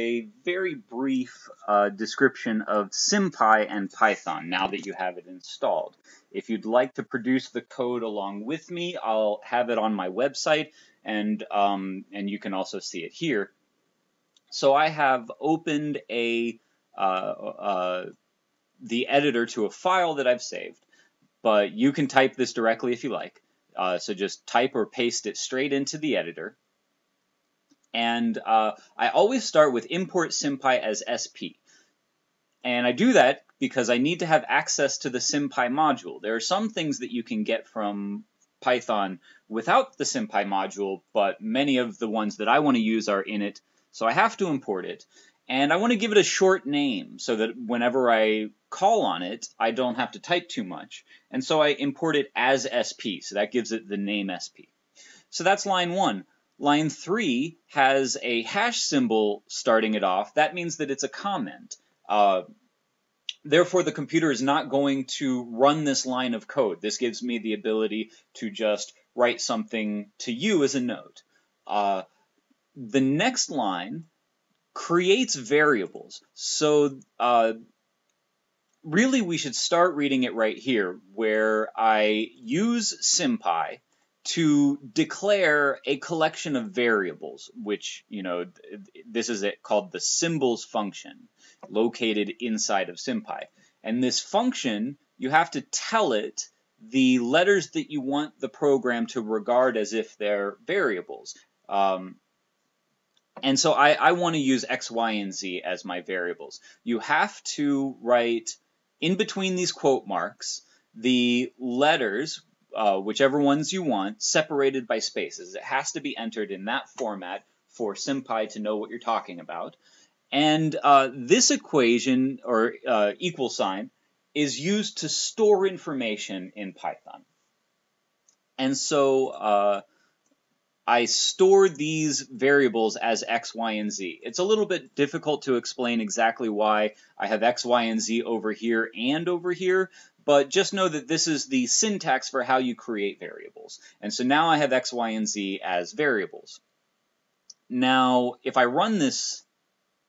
a very brief uh, description of SymPy and Python now that you have it installed. If you'd like to produce the code along with me, I'll have it on my website and, um, and you can also see it here. So I have opened a uh, uh, the editor to a file that I've saved, but you can type this directly if you like. Uh, so just type or paste it straight into the editor. And uh, I always start with import SymPy as SP. And I do that because I need to have access to the SymPy module. There are some things that you can get from Python without the SymPy module, but many of the ones that I want to use are in it, so I have to import it. And I want to give it a short name so that whenever I call on it, I don't have to type too much. And so I import it as SP, so that gives it the name SP. So that's line one. Line 3 has a hash symbol starting it off. That means that it's a comment. Uh, therefore, the computer is not going to run this line of code. This gives me the ability to just write something to you as a note. Uh, the next line creates variables. So uh, really we should start reading it right here where I use SymPy to declare a collection of variables, which, you know, this is it called the symbols function located inside of SymPy. And this function, you have to tell it the letters that you want the program to regard as if they're variables. Um, and so I, I want to use x, y, and z as my variables. You have to write in between these quote marks the letters, uh, whichever ones you want, separated by spaces. It has to be entered in that format for SymPy to know what you're talking about. And uh, this equation, or uh, equal sign, is used to store information in Python. And so uh, I store these variables as x, y, and z. It's a little bit difficult to explain exactly why I have x, y, and z over here and over here, but just know that this is the syntax for how you create variables. And so now I have x, y, and z as variables. Now, if I run this,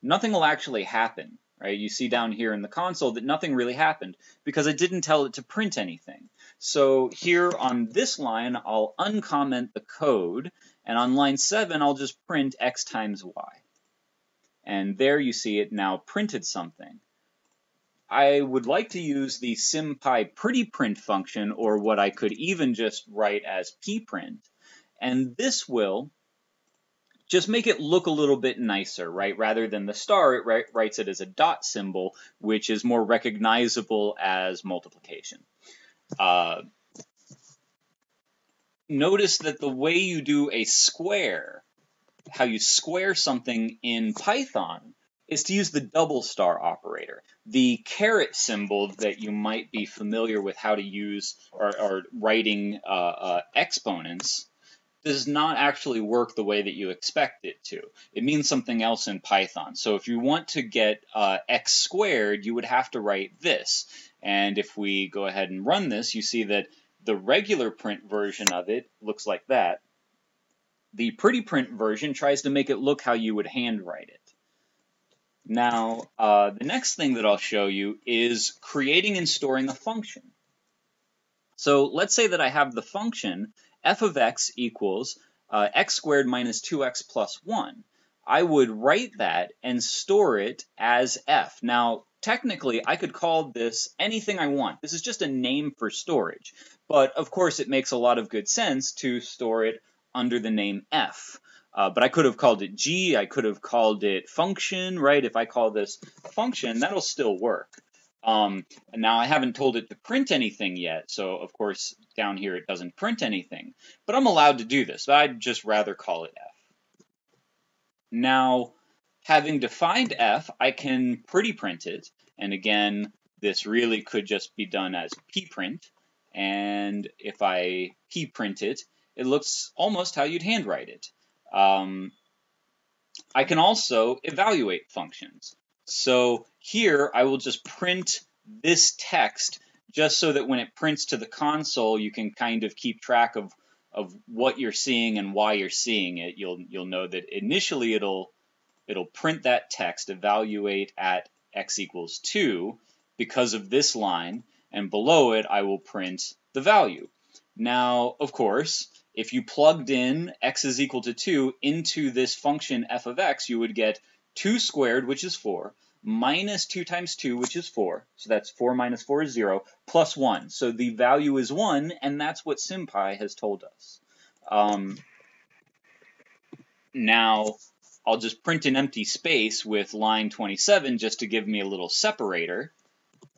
nothing will actually happen. Right? You see down here in the console that nothing really happened because I didn't tell it to print anything. So here on this line, I'll uncomment the code, and on line 7, I'll just print x times y. And there you see it now printed something. I would like to use the SymPy prettyprint function, or what I could even just write as pprint, and this will just make it look a little bit nicer, right? Rather than the star, it writes it as a dot symbol, which is more recognizable as multiplication. Uh, notice that the way you do a square, how you square something in Python, is to use the double star operator. The caret symbol that you might be familiar with how to use or, or writing uh, uh, exponents does not actually work the way that you expect it to. It means something else in Python. So if you want to get uh, x squared, you would have to write this. And if we go ahead and run this, you see that the regular print version of it looks like that. The pretty print version tries to make it look how you would handwrite it. Now, uh, the next thing that I'll show you is creating and storing a function. So let's say that I have the function f of x equals uh, x squared minus 2x plus 1. I would write that and store it as f. Now, technically, I could call this anything I want. This is just a name for storage. But of course, it makes a lot of good sense to store it under the name f. Uh, but I could have called it g, I could have called it function, right? If I call this function, that'll still work. Um, and now I haven't told it to print anything yet, so of course down here it doesn't print anything. But I'm allowed to do this, but I'd just rather call it f. Now, Having defined f, I can pretty print it. And again, this really could just be done as pprint. And if I pprint it, it looks almost how you'd handwrite it. Um, I can also evaluate functions. So here I will just print this text just so that when it prints to the console, you can kind of keep track of, of what you're seeing and why you're seeing it. You'll, you'll know that initially it'll it'll print that text, evaluate at x equals 2 because of this line, and below it I will print the value. Now, of course, if you plugged in x is equal to 2 into this function f of x, you would get 2 squared, which is 4, minus 2 times 2, which is 4, so that's 4 minus 4 is 0, plus 1. So the value is 1, and that's what SymPy has told us. Um, now, I'll just print an empty space with line 27 just to give me a little separator.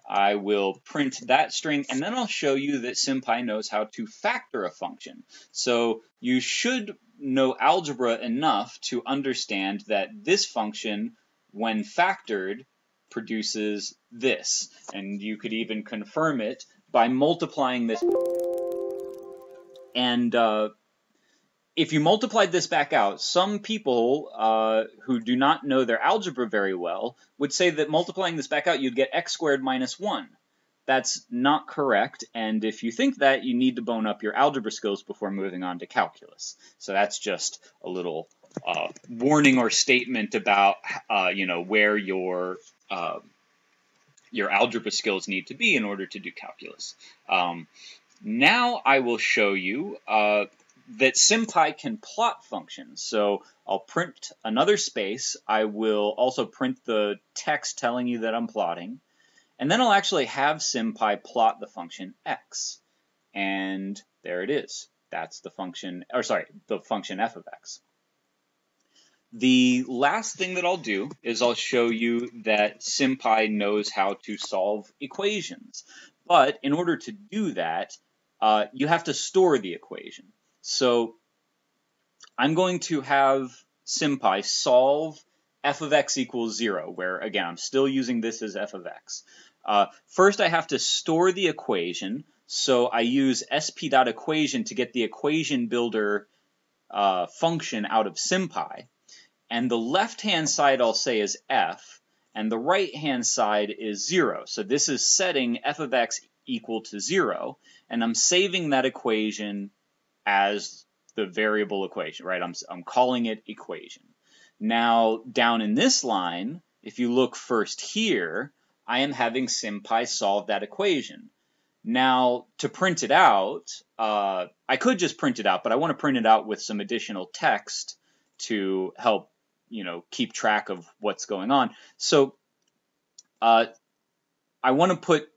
I will print that string, and then I'll show you that SymPy knows how to factor a function. So you should know algebra enough to understand that this function, when factored, produces this. And you could even confirm it by multiplying this. And uh, if you multiplied this back out, some people uh, who do not know their algebra very well would say that multiplying this back out, you'd get x squared minus 1. That's not correct, and if you think that, you need to bone up your algebra skills before moving on to calculus. So that's just a little uh, warning or statement about, uh, you know, where your uh, your algebra skills need to be in order to do calculus. Um, now I will show you uh, that SymPy can plot functions. So I'll print another space. I will also print the text telling you that I'm plotting. And then I'll actually have SymPy plot the function x. And there it is. That's the function, or sorry, the function f of x. The last thing that I'll do is I'll show you that SymPy knows how to solve equations. But in order to do that, uh, you have to store the equation. So I'm going to have SymPy solve f of x equals 0, where, again, I'm still using this as f of x. Uh, first, I have to store the equation, so I use sp.equation to get the equation builder uh, function out of SymPy. And the left-hand side I'll say is f, and the right-hand side is 0. So this is setting f of x equal to 0, and I'm saving that equation as the variable equation, right? I'm, I'm calling it equation. Now, down in this line, if you look first here, I am having SymPy solve that equation. Now, to print it out, uh, I could just print it out, but I want to print it out with some additional text to help, you know, keep track of what's going on. So, uh, I want to put,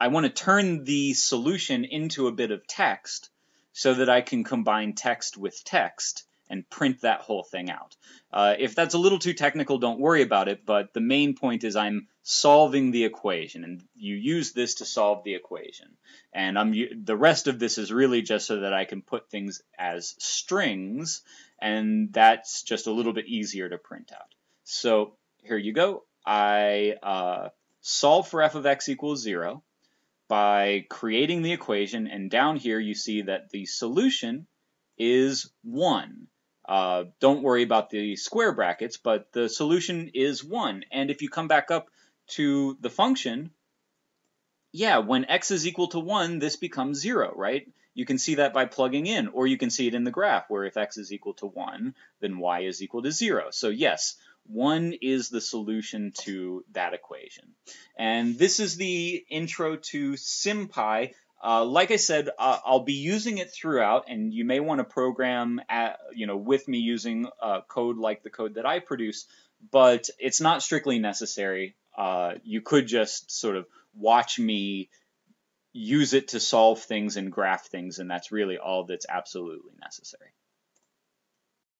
I want to turn the solution into a bit of text so that I can combine text with text and print that whole thing out. Uh, if that's a little too technical, don't worry about it, but the main point is I'm solving the equation, and you use this to solve the equation. And I'm, the rest of this is really just so that I can put things as strings, and that's just a little bit easier to print out. So here you go. I uh, solve for f of x equals 0 by creating the equation, and down here you see that the solution is 1. Uh, don't worry about the square brackets, but the solution is 1. And if you come back up to the function, yeah, when x is equal to 1, this becomes 0, right? You can see that by plugging in, or you can see it in the graph, where if x is equal to 1, then y is equal to 0. So yes, 1 is the solution to that equation. And this is the intro to SymPy. Uh, like I said, uh, I'll be using it throughout, and you may want to program at, you know, with me using uh, code like the code that I produce, but it's not strictly necessary. Uh, you could just sort of watch me use it to solve things and graph things, and that's really all that's absolutely necessary.